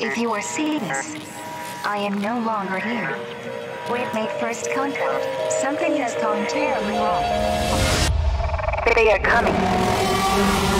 If you are seeing this, I am no longer here. We've made first contact. Something has gone terribly wrong. They are coming.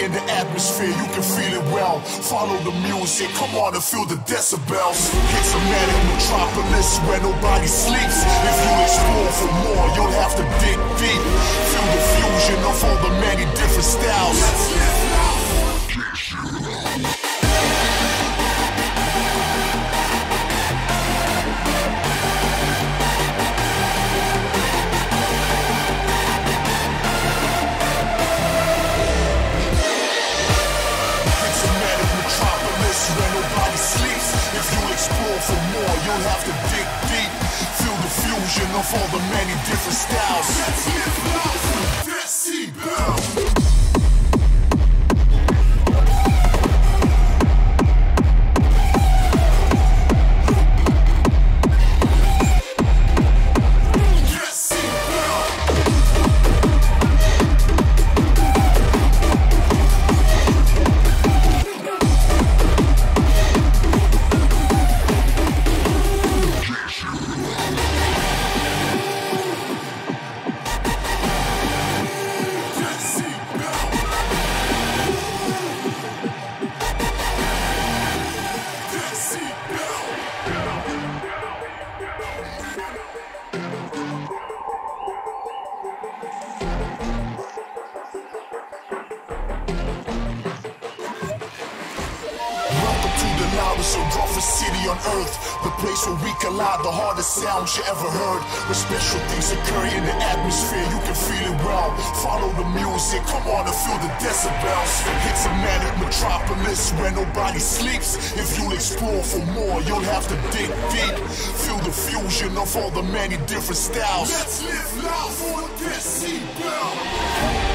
In the atmosphere, you can feel it well. Follow the music, come on and feel the decibels. It's a metropolis where nobody sleeps. If you explore for more, you'll have to dig deep. Feel the fusion of all the many different styles. More, you'll have to dig deep. Feel the fusion of all the many different styles. On earth. The place where we collide, the hardest sounds you ever heard. Where special things occur in the atmosphere, you can feel it well. Follow the music, come on and feel the decibels. It's a manic metropolis where nobody sleeps. If you'll explore for more, you'll have to dig deep. Feel the fusion of all the many different styles. Let's live loud for the decibel.